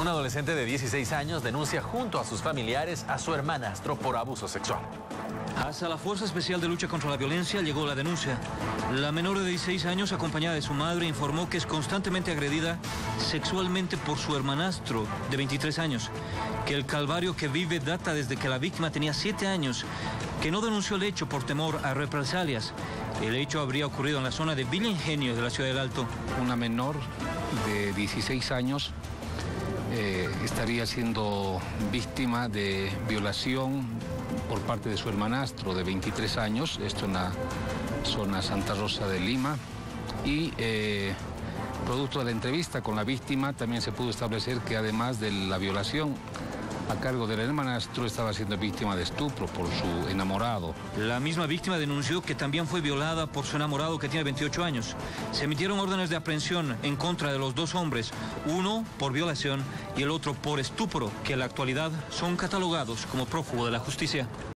Un adolescente de 16 años denuncia junto a sus familiares a su hermanastro por abuso sexual. Hasta la Fuerza Especial de Lucha contra la Violencia llegó la denuncia. La menor de 16 años, acompañada de su madre, informó que es constantemente agredida sexualmente por su hermanastro de 23 años, que el calvario que vive data desde que la víctima tenía 7 años, que no denunció el hecho por temor a represalias. El hecho habría ocurrido en la zona de Villa Ingenio de la Ciudad del Alto. Una menor de 16 años eh, estaría siendo víctima de violación por parte de su hermanastro de 23 años, esto en la zona Santa Rosa de Lima, y eh, producto de la entrevista con la víctima también se pudo establecer que además de la violación a cargo del hermanastro estaba siendo víctima de estupro por su enamorado. La misma víctima denunció que también fue violada por su enamorado que tiene 28 años. Se emitieron órdenes de aprehensión en contra de los dos hombres, uno por violación y el otro por estupro, que en la actualidad son catalogados como prófugo de la justicia.